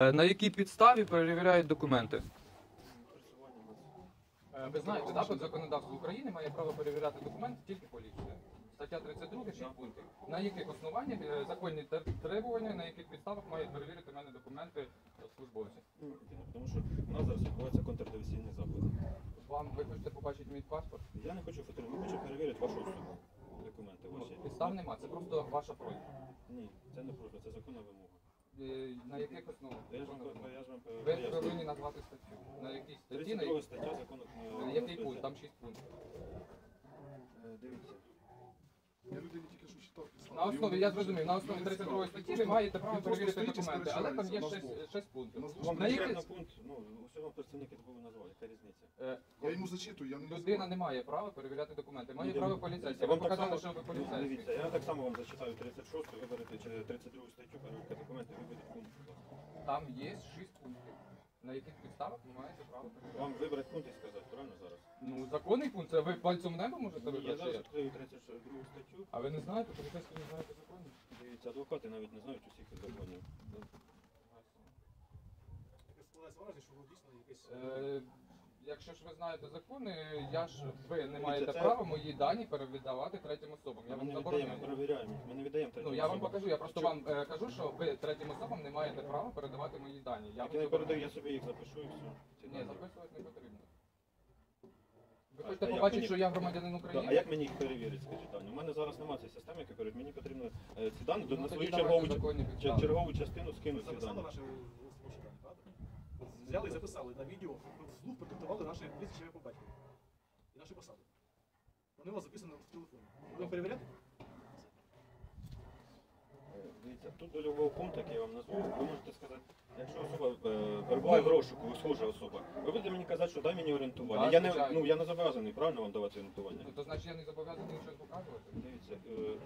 Е, На якій підставі перевіряють документи? Е, Ви знаєте, да, під законодавство України має право перевіряти документи тільки поліція. Стаття 32, 6 пунктів. На яких основаннях е, законні тр- требування, на яких підставах мають перевірити в мене документи е, службовці? Тому що у нас зараз відбувається контрдиверсійний заход. Вам ви хочете побачити мій паспорт? Я не хочу фотографувати, хочу перевірити вашу особу. Документи Ну, ваші. Підстав нема, це просто ваша просьба. Ні, це не просто, це законна вимога. Е, На яких основах? Я ж вам, я ж вам Ви повинні назвати статтю. На якій статті, на 32 стаття закону. на який пункт? Там 6 пунктів. Е, Дивіться. Я читав. На основі, я зрозумів, на основі 32 статті ви маєте право перевірити документи, але там є 6, 6 пунктів. На. Вам конкретно пункт, ну, все вам представник СБУ назвав, яка різниця? Е, Я йому зачитую, я не Людина не має права перевіряти документи, має право поліцейський. Ви вам так показали, само- що ви Ну, поліцейський. Дивіться, я так само вам зачитаю 36 виберете чи 32 статтю, перевірка документів, виберіть пункт. Там є 6 пунктів. На яких підставах ви маєте право? Вам вибрати пункт і сказати, правильно зараз? Ну, законний пункт, це ви пальцем в небо можете Я вибрати? чи зараз як? відкрию 32 статтю. А ви не знаєте, поліцейські не знаєте законів? Дивіться, адвокати навіть не знають усіх законів. Таке складається враження, що ви дійсно якесь. Е, Якщо ж ви знаєте закони, я ж ви не маєте це- права мої дані перевіддавати третім особам. Я Ми вам не віддаємо, забороняю. перевіряємо. Ми не віддаємо Ну я вам особам. покажу, я просто Що? вам е, кажу, що ви третім особам не маєте права передавати мої дані. Я вам я не передаю, я собі їх запишу і все. Ці Ні, дані. записувати не потрібно. Ви хочете а як побачити, мені- що я громадянин Да, України? а як мені їх перевірити, скажіть дані? У мене зараз немає цієї системи, яка перевірить. Мені потрібно е, ці дані до- Ну, на тоді свою давайте чергову, законні чер- чергову частину скинути ці записали дані. Взяли і записали на відео, вслух продиктували наші прізвища по батькові. І наші посади. Вони у вас записані в телефоні. Будемо перевіряти? Е, Дивіться, тут до любого пункту, який я вам назву, ви можете сказати, якщо особа е, перебуває в розшуку, схожа особа, ви будете мені казати, що дай мені орієнтування. Так, я, не, звичайно. ну, я не зобов'язаний, правильно вам давати орієнтування? Ну, то значить я не зобов'язаний щось показувати. Дивіться, е,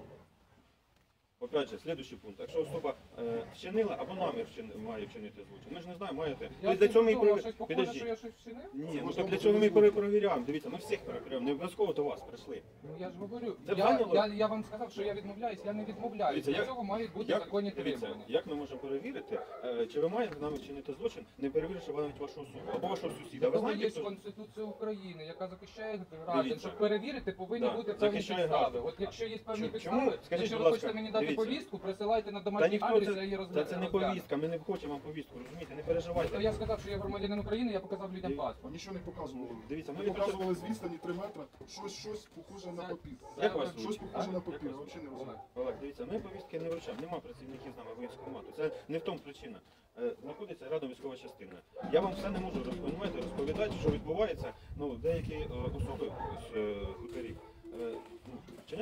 опять же, слідуючий пункт. Якщо особа е, вчинила або намір вчини- має вчинити злочин, ми ж не знаємо, маєте. Я для цього ми і думав, щось похоже, Підождіть. що я щось вчинив? Ні, ну так для цього ми може, пере- перевіряємо. Дивіться, ми всіх перевіряємо. Не обов'язково до вас прийшли. Ну я ж говорю, Це я, зайняло- я, я вам сказав, що я відмовляюсь, я не відмовляюсь. Дивіться, Для як- цього мають бути Як, законні дивіться, требування. як ми можемо перевірити, е, чи ви маєте нами вчинити злочин, не перевіривши навіть вашу особу або вашого сусіда. Ви знаєте, є хто- Конституція України, яка захищає граждан. Дивіться. Щоб перевірити, повинні Да, бути певні захищає підстави. граждан. От якщо є певні Чому- підстави? Скажіть, якщо будь ви ласка, хочете мені дати дивіться. повістку, присилайте на Та домашній ніхто адрес, це, я її розгляну. це не повістка, ми не хочемо вам повістку, розумієте, не То переживайте. я сказав, що я громадянин України, я показав людям Дивіться. паспорт. Нічого не показували. Дивіться, ми Ми відпрацьовуємо. показували з відстані 3 метри, щось, щось похоже на папір. Як вас Щось звуть? похоже А? на Як папір, вас взагалі не Олег. розумію. Олег, дивіться, ми повістки не вручаємо, нема працівників з нами воєнського Це не в тому причина. Е, Знаходиться рядом військова частина. Я вам все не можу розповідати, розповідати, що відбувається. Ну, деякі е, особи з е, хуторів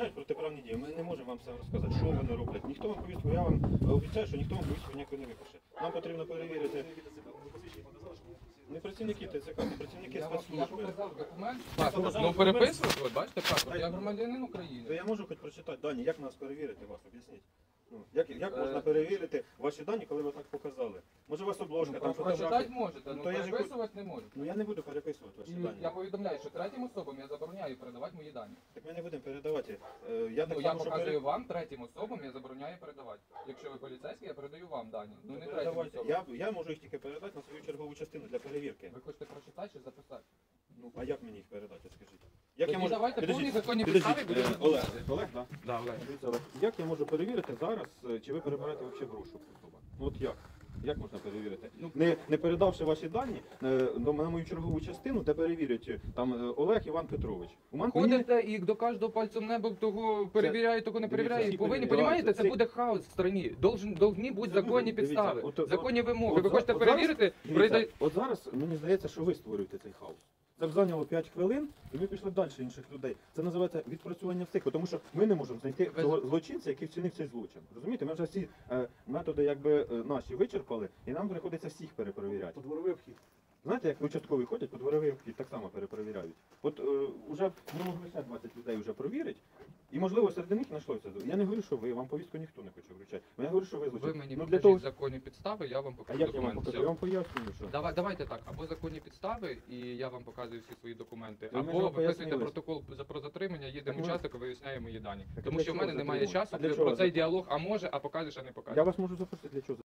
вчиняють протиправні дії. Ми не можемо вам все розказати, що вони роблять. Ніхто вам повістку, я вам е, обіцяю, що ніхто вам повістку ніякої не випише. Нам потрібно перевірити. Не працівники ТЦК, не працівники Я вам я спецслужби. показав документ. Ну переписувати, бачите паспорт, я громадянин То України. я можу хоч прочитати дані, як нас перевірити вас, об'ясніть. Ну, як, як Е, можна перевірити ваші дані, коли ви так показали? Може у вас обложка, там Прочитати фотографії? можете, Ну, ну то я ж переписувати не можете. Ну я не буду переписувати ваші І дані. я повідомляю, що третім особам я забороняю передавати мої дані. Так ми не будемо передавати. Е, Я так Ну, я само, що показую пере- вам третім особам, я забороняю передавати. Якщо ви поліцейський, я передаю вам дані. Ну не третім передавати. особам. Я, я можу їх тільки передати на свою чергову частину для перевірки. Ви хочете прочитати чи записати? Ну а як мені їх передати, скажіть? Як Тоді давайте повні законні підстави будемо е, Олег. Олег, да? Да, Олег. Дивіться, Олег, Як я можу перевірити зараз, е, чи ви перебираєте взагалі особа? Ну от як? Як можна перевірити? Ну, Не, не передавши ваші дані е, до на мою чергову частину, де перевірять е, там е, Олег Іван Петрович. У мене мені- Ходите і до кожного пальцем небо того перевіряє, того не перевіряє. всі Повинні, розумієте, це буде хаос в країні. Должен, должні бути законні дивіться, підстави, от- законні вимоги. Ви хочете от зараз- перевірити, Дивіться, прийде... От зараз мені здається, що ви створюєте цей хаос. Це б зайняло 5 хвилин, і ми пішли далі інших людей. Це називається відпрацювання всіх, тому що ми не можемо знайти того злочинця, який вчинив цей злочин. Розумієте, ми вже всі е, методи якби е, наші вичерпали, і нам приходиться всіх перепровіряти. подворовий обхід. Знаєте, як участкові ходять, по дворовий обхід так само перепровіряють. От е, уже ще 20 людей вже провірити, і можливо серед них знайшлося. Я не говорю, що ви, вам повістку ніхто не хоче вручати. Я говорю, що ви злочин. Ви мені ну, для покажіть того, законні підстави, я вам а покажу як я вам документи. покажу? Я вам пояснюю, що. Давай, давайте так, або законні підстави, і я вам показую всі свої документи, ми ж або вам виписуйте пояснили. протокол за про затримання, їдемо Так ми- участок, виясняємо мої дані. Так Тому для що в чого мене немає часу А для про цей діалог, а може, а покажеш, а не покажеш. Я вас можу запросити для чого?